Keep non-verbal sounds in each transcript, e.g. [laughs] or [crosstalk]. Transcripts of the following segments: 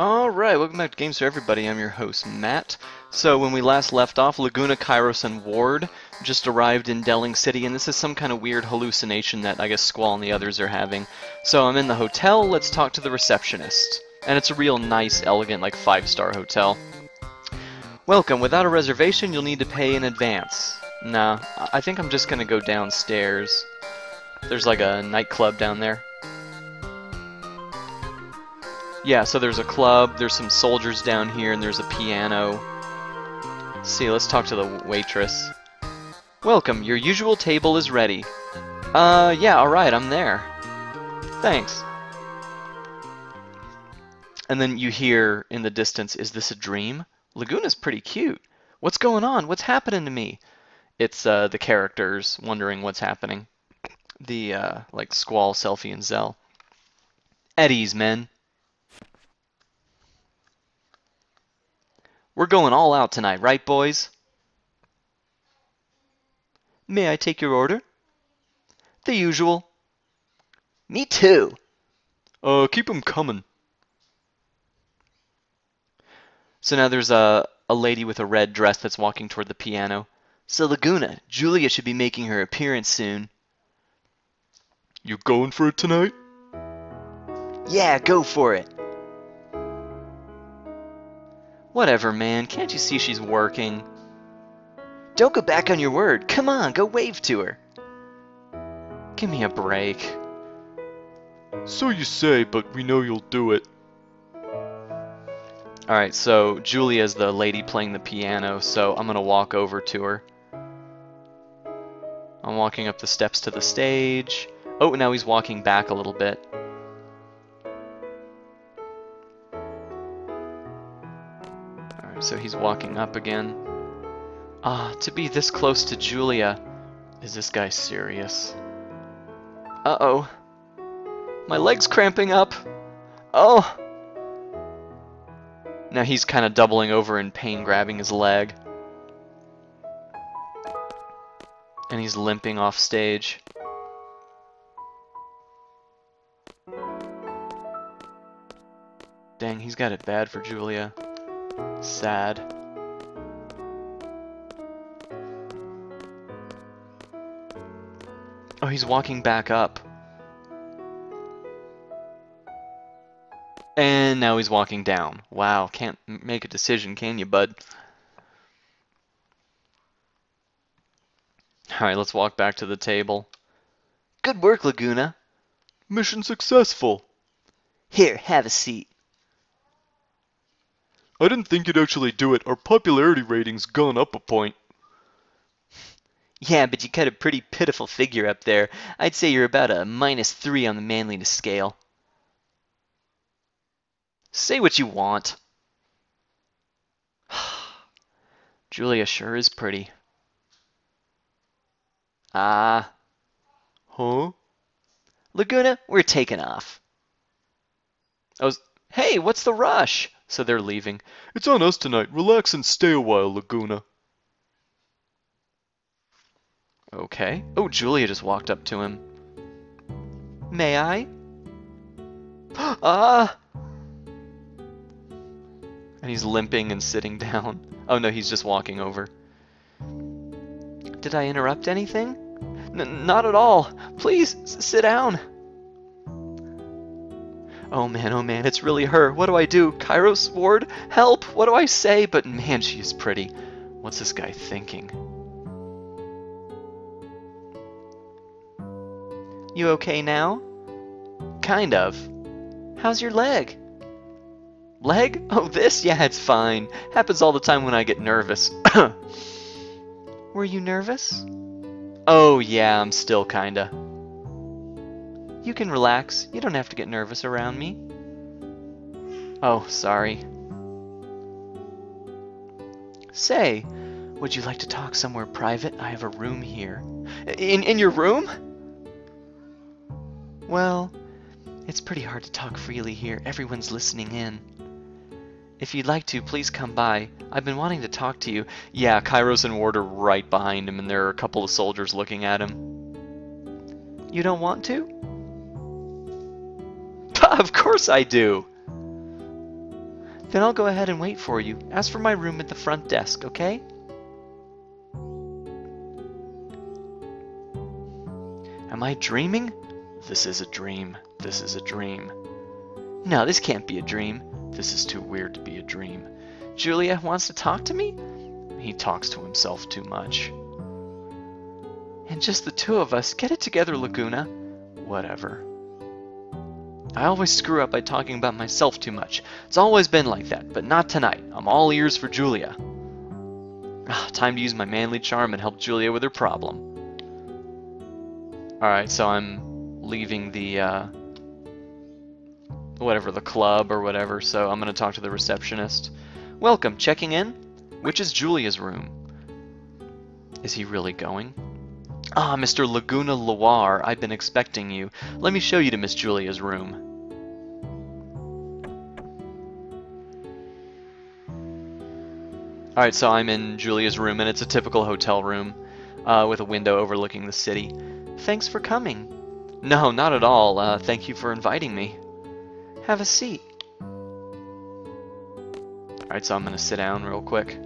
Alright, welcome back to Games for Everybody. I'm your host, Matt. So, when we last left off, Laguna, Kiros, and Ward just arrived in Deling City, and this is some kind of weird hallucination that I guess Squall and the others are having. So, I'm in the hotel, let's talk to the receptionist. And it's a real nice, elegant, like five star hotel. Welcome, without a reservation, you'll need to pay in advance. Nah, I think I'm just gonna go downstairs. There's like a nightclub down there. Yeah, so there's a club, there's some soldiers down here, and there's a piano. Let's see, let's talk to the waitress. Welcome, your usual table is ready. Uh, yeah, alright, I'm there. Thanks. And then you hear in the distance, is this a dream? Laguna's pretty cute. What's going on? What's happening to me? It's uh, the characters wondering what's happening. The, uh, like, Squall, Selphie, and Zell. Eddies, men. We're going all out tonight, right, boys? May I take your order? The usual. Me too. Uh, keep 'em coming. So now there's a, a lady with a red dress that's walking toward the piano. So Laguna, Julia should be making her appearance soon. You going for it tonight? Yeah, go for it. Whatever, man. Can't you see she's working? Don't go back on your word. Come on, go wave to her. Give me a break. So you say, but we know you'll do it. Alright, so Julia's the lady playing the piano, so I'm gonna walk over to her. I'm walking up the steps to the stage. Oh, now he's walking back a little bit. So he's walking up again. Ah, to be this close to Julia. Is this guy serious? Uh-oh. My leg's cramping up. Oh! Now he's kind of doubling over in pain, grabbing his leg. And he's limping off stage. Dang, he's got it bad for Julia. Sad. Oh, he's walking back up. And now he's walking down. Wow, can't make a decision, can you, bud? Alright, let's walk back to the table. Good work, Laguna. Mission successful. Here, have a seat. I didn't think you'd actually do it. Our popularity rating's gone up a point. Yeah, but you cut a pretty pitiful figure up there. I'd say you're about a minus three on the manliness scale. Say what you want. [sighs] Julia sure is pretty. Ah. Huh? Laguna, we're taking off. I was, hey, what's the rush? So they're leaving. It's on us tonight. Relax and stay a while, Laguna. Okay. Oh, Julia just walked up to him. May I? [gasps] Ah! and he's limping and sitting [laughs] down. Oh no, he's just walking over. Did I interrupt anything? N not at all. Please, sit down. Oh man, oh man, it's really her. What do I do? Kiros Ward? Help! What do I say? But man, she is pretty. What's this guy thinking? You okay now? Kind of. How's your leg? Leg? Oh, this? [laughs] Yeah, it's fine. Happens all the time when I get nervous. [coughs] Were you nervous? Oh, yeah, I'm still kinda. You can relax. You don't have to get nervous around me. Oh, sorry. Say, would you like to talk somewhere private? I have a room here. In, in your room? Well, it's pretty hard to talk freely here. Everyone's listening in. If you'd like to, please come by. I've been wanting to talk to you. Yeah, Kiros and Ward are right behind him, and there are a couple of soldiers looking at him. You don't want to? [laughs] of course I do! Then I'll go ahead and wait for you. Ask for my room at the front desk, okay? Am I dreaming? This is a dream. This is a dream. No, this can't be a dream. This is too weird to be a dream. Julia wants to talk to me? He talks to himself too much. And just the two of us. Get it together, Laguna. Whatever. I always screw up by talking about myself too much. It's always been like that, but not tonight. I'm all ears for Julia. Ah, time to use my manly charm and help Julia with her problem. Alright, so I'm leaving the, uh, whatever, the club or whatever, so I'm gonna talk to the receptionist. Welcome, checking in? Which is Julia's room? Is he really going? Ah, Mr. Laguna Loire, I've been expecting you. Let me show you to Miss Julia's room. Alright, so I'm in Julia's room, and it's a typical hotel room uh, with a window overlooking the city. Thanks for coming. No, not at all. Uh, thank you for inviting me. Have a seat. Alright, so I'm going to sit down real quick.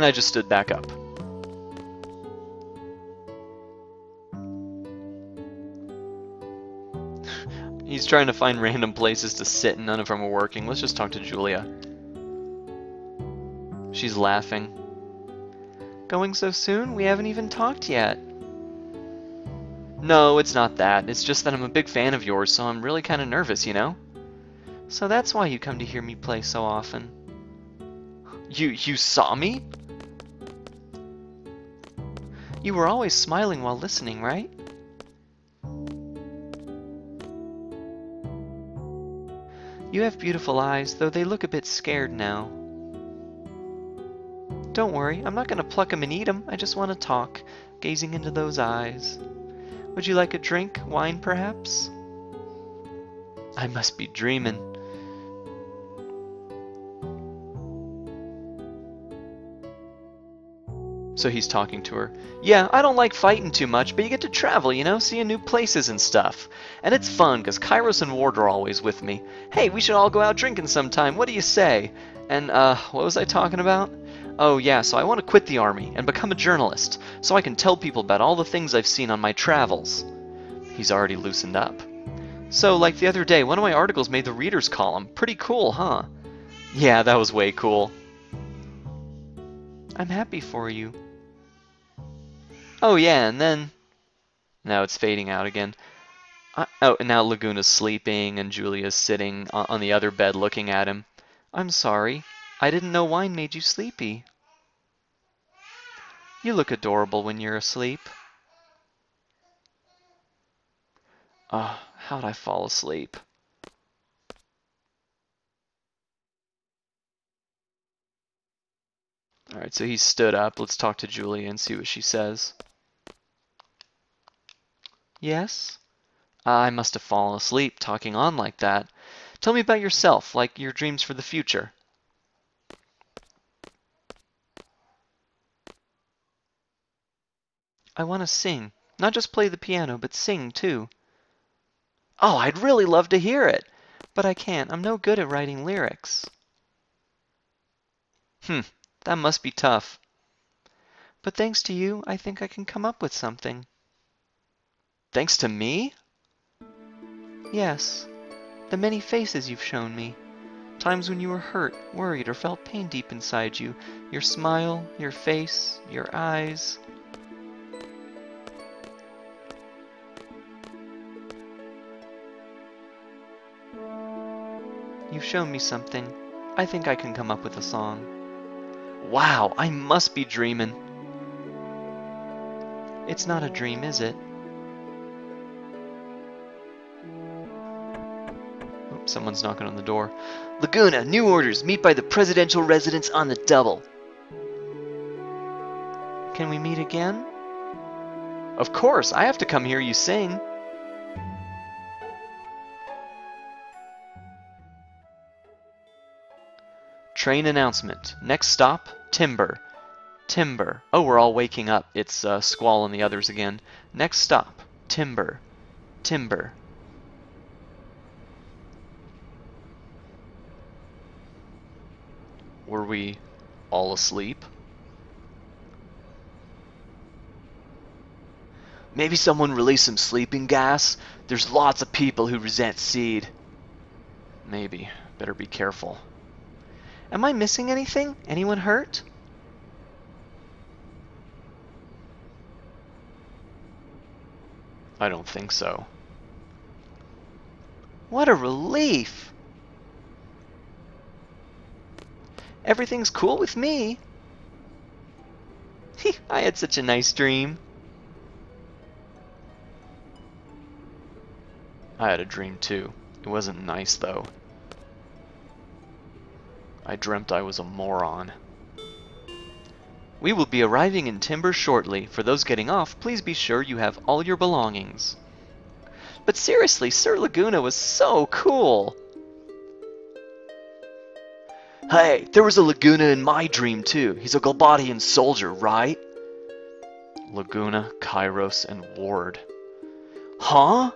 And I just stood back up. He's trying to find random places to sit and none of them are working. Let's just talk to Julia. She's laughing. Going so soon? We haven't even talked yet. No, it's not that. It's just that I'm a big fan of yours, so I'm really kind of nervous, you know? So that's why you come to hear me play so often. You you saw me? You were always smiling while listening, right? You have beautiful eyes, though they look a bit scared now. Don't worry, I'm not going to pluck pluck 'em and eat eat 'em. I just want to talk, gazing into those eyes. Would you like a drink? Wine, perhaps? I must be dreaming. So he's talking to her. Yeah, I don't like fighting too much, but you get to travel, you know, seeing new places and stuff. And it's fun, because Kiros and Ward are always with me. Hey, we should all go out drinking sometime. What do you say? And, uh, what was I talking about? Oh, yeah, so I want to quit the army and become a journalist, so I can tell people about all the things I've seen on my travels. He's already loosened up. So, like the other day, one of my articles made the readers column. Pretty cool, huh? Yeah, that was way cool. I'm happy for you. Oh yeah, and then... Now it's fading out again. Oh, and now Laguna's sleeping, and Julia's sitting on, on the other bed looking at him. I'm sorry. I didn't know wine made you sleepy. You look adorable when you're asleep. Oh, how'd I fall asleep? Alright, so he stood up. Let's talk to Julia and see what she says. Yes? I must have fallen asleep talking on like that. Tell me about yourself, like your dreams for the future. I want to sing. Not just play the piano, but sing too. Oh, I'd really love to hear it. But I can't. I'm no good at writing lyrics. Hmm, that must be tough. But thanks to you, I think I can come up with something. Thanks to me? Yes. The many faces you've shown me. Times when you were hurt, worried, or felt pain deep inside you. Your smile, your face, your eyes. You've shown me something. I think I can come up with a song. Wow, I must be dreaming. It's not a dream, is it? Someone's knocking on the door. Laguna, new orders. Meet by the presidential residence on the double. Can we meet again? Of course, I have to come hear you sing. Train announcement. Next stop, Timber. Timber. Oh, we're all waking up. It's uh, Squall and the others again. Next stop, Timber. Timber. Were we all asleep? Maybe someone released some sleeping gas? There's lots of people who resent seed. Maybe. Better be careful. Am I missing anything? Anyone hurt? I don't think so. What a relief! Everything's cool with me. [laughs] I had such a nice dream. I had a dream too. It wasn't nice though. I dreamt I was a moron. We will be arriving in Timber shortly. For those getting off, please be sure you have all your belongings. But seriously, Sir Laguna was so cool! Hey, there was a Laguna in my dream too. He's a Galbadian soldier, right? Laguna, Kiros, and Ward. Huh?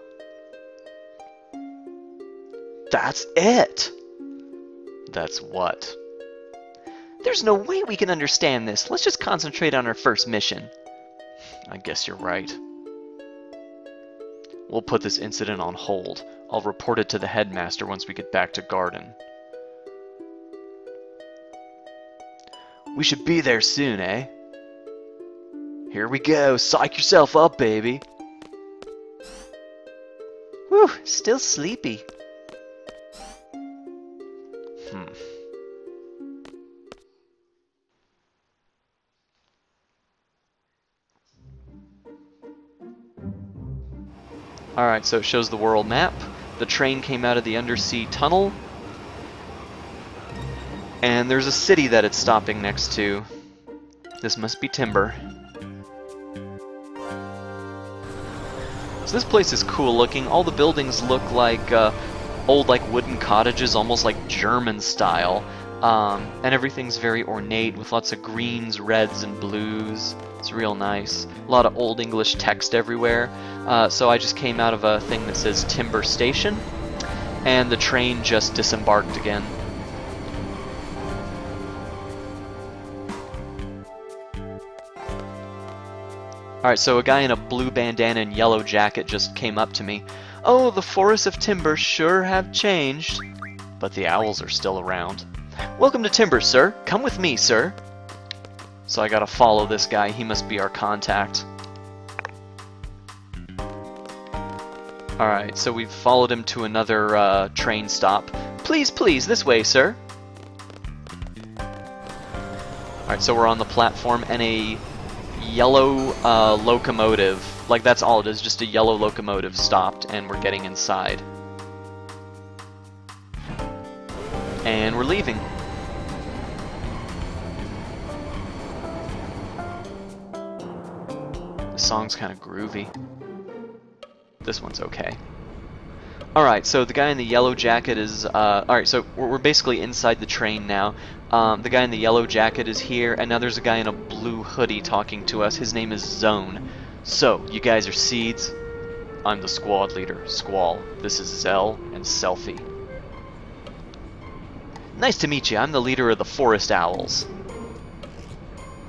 That's it! That's what? There's no way we can understand this. Let's just concentrate on our first mission. I guess you're right. We'll put this incident on hold. I'll report it to the headmaster once we get back to Garden. We should be there soon, eh? Here we go. Psych yourself up, baby. Whew, still sleepy. Hmm. Alright, so it shows the world map. The train came out of the undersea tunnel. And there's a city that it's stopping next to. This must be Timber. So this place is cool looking. All the buildings look like uh, old like wooden cottages, almost like German style. Um, and everything's very ornate with lots of greens, reds, and blues. It's real nice. A lot of old English text everywhere. Uh, so I just came out of a thing that says Timber Station, and the train just disembarked again. Alright, so a guy in a blue bandana and yellow jacket just came up to me. Oh, the forests of Timber sure have changed. But the owls are still around. Welcome to Timber, sir. Come with me, sir. So I gotta follow this guy. He must be our contact. Alright, so we've followed him to another uh, train stop. Please, please, this way, sir. Alright, so we're on the platform and a yellow uh, locomotive, like that's all it is, just a yellow locomotive stopped and we're getting inside. And we're leaving. The song's kind of groovy. This one's okay. Alright, so the guy in the yellow jacket is, uh, alright, so we're, we're, basically inside the train now. Um, the guy in the yellow jacket is here, and now there's a guy in a blue hoodie talking to us. His name is Zone. So, you guys are Seeds. I'm the squad leader, Squall. This is Zell and Selphie. Nice to meet you, I'm the leader of the Forest Owls.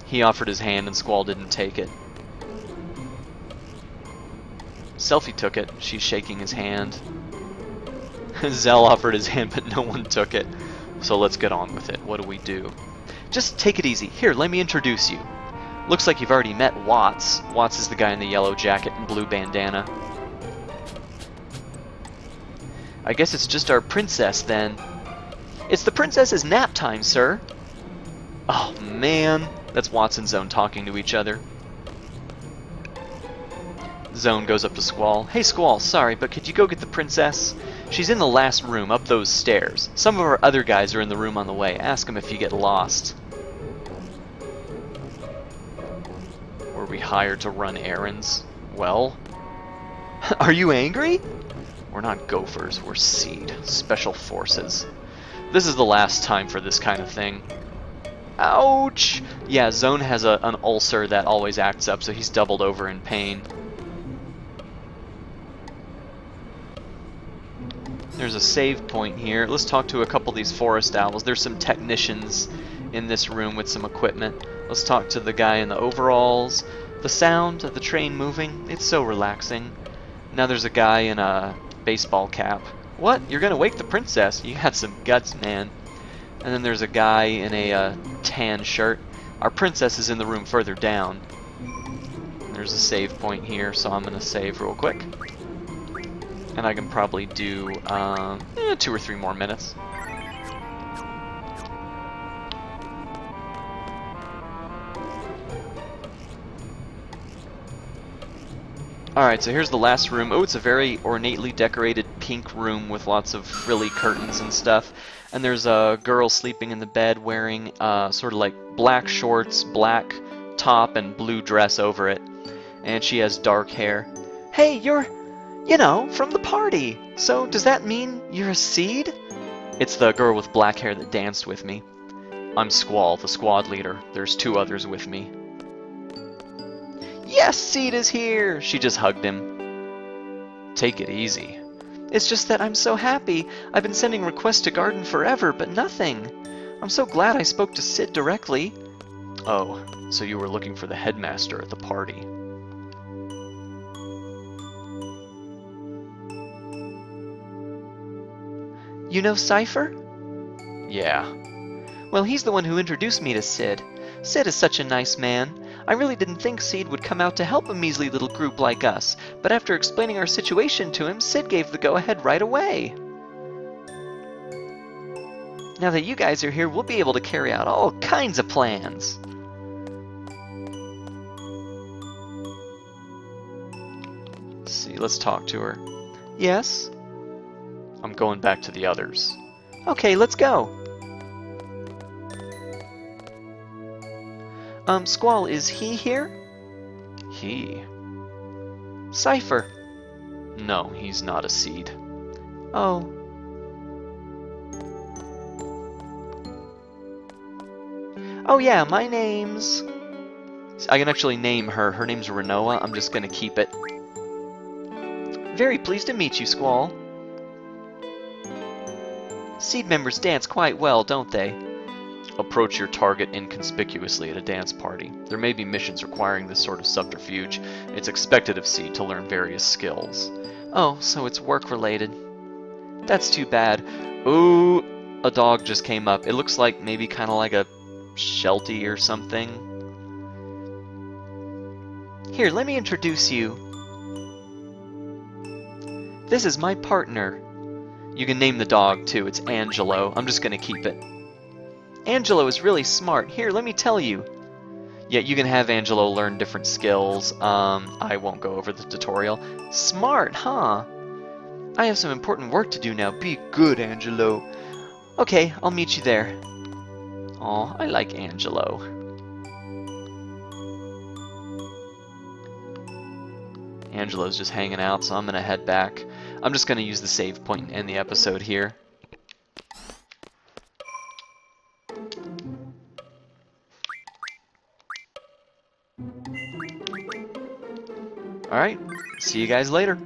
He offered his hand and Squall didn't take it. Selphie took it. She's shaking his hand. [laughs] Zell offered his hand, but no one took it. So let's get on with it. What do we do? Just take it easy. Here, let me introduce you. Looks like you've already met Watts. Watts is the guy in the yellow jacket and blue bandana. I guess it's just our princess, then. It's the princess's nap time, sir. Oh, man. That's Watson's Zone talking to each other. Zone goes up to Squall. Hey Squall, sorry, but could you go get the princess? She's in the last room, up those stairs. Some of our other guys are in the room on the way. Ask them if you get lost. Were we hired to run errands? Well? [laughs] are you angry? We're not gophers, we're seed. Special forces. This is the last time for this kind of thing. Ouch! Yeah, Zone has a, an ulcer that always acts up, so he's doubled over in pain. There's a save point here. Let's talk to a couple of these forest owls. There's some technicians in this room with some equipment. Let's talk to the guy in the overalls. The sound of the train moving, it's so relaxing. Now there's a guy in a baseball cap. What? You're gonna wake the princess? You got some guts, man. And then there's a guy in a uh, tan shirt. Our princess is in the room further down. There's a save point here, so I'm gonna save real quick. And I can probably do um, eh, two or three more minutes. Alright, so here's the last room. Oh, it's a very ornately decorated pink room with lots of frilly curtains and stuff. And there's a girl sleeping in the bed wearing uh, sort of like black shorts, black top, and blue dress over it. And she has dark hair. Hey, you're, you know, from the party. So does that mean you're a seed? It's the girl with black hair that danced with me. I'm Squall, the squad leader. There's two others with me. Yes, Seed is here! She just hugged him. Take it easy. It's just that I'm so happy. I've been sending requests to Garden forever, but nothing. I'm so glad I spoke to Cid directly. Oh, so you were looking for the headmaster at the party. You know Seifer? Yeah. Well, he's the one who introduced me to Cid. Cid is such a nice man. I really didn't think Cid would come out to help a measly little group like us, but after explaining our situation to him, Cid gave the go-ahead right away. Now that you guys are here, we'll be able to carry out all kinds of plans. Let's see, let's talk to her. Yes? I'm going back to the others. Okay, let's go. Um, Squall, is he here? He? Seifer. No, he's not a seed. Oh. Oh yeah, my name's... I can actually name her. Her name's Rinoa. I'm just gonna keep it. Very pleased to meet you, Squall. Seed members dance quite well, don't they? Approach your target inconspicuously at a dance party. There may be missions requiring this sort of subterfuge. It's expected of Seed to learn various skills. Oh, so it's work-related. That's too bad. Ooh, a dog just came up. It looks like maybe kind of like a Sheltie or something. Here, let me introduce you. This is my partner. You can name the dog, too. It's Angelo. I'm just gonna keep it. Angelo is really smart. Here, let me tell you. Yeah, you can have Angelo learn different skills. Um, I won't go over the tutorial. Smart, huh? I have some important work to do now. Be good, Angelo. Okay, I'll meet you there. Aw, I like Angelo. Angelo's just hanging out, so I'm gonna head back. I'm just gonna use the save point and end the episode here. Alright, see you guys later.